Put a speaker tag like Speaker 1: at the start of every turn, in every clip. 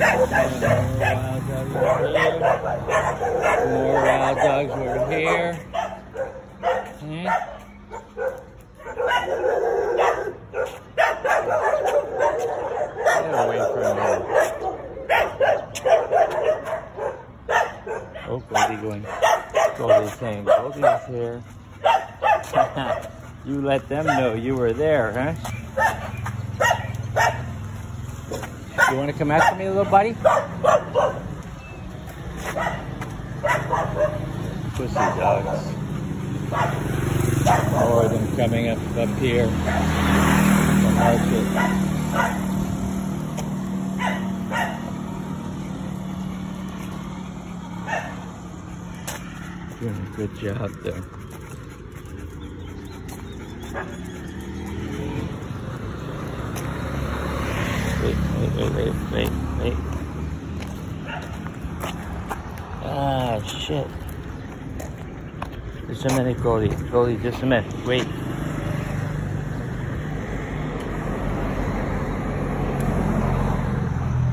Speaker 1: More wild dogs over here. Hmm? Get away from me. Oh, Goldie going. Here. you let them know you were there, huh? You want to come after me, little buddy? Pussy dogs. More of them coming up up here. The market. Doing a good job there. Wait, wait, wait, wait, wait, wait. Ah, shit. Just a minute, Goldie. Goldie, just a minute. Wait.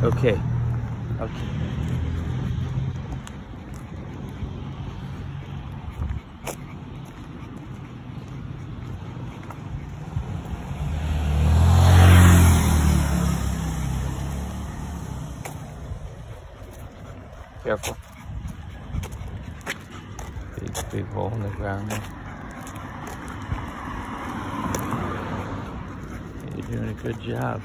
Speaker 1: Okay. Okay. Careful. Big, big hole in the ground there. You're doing a good job.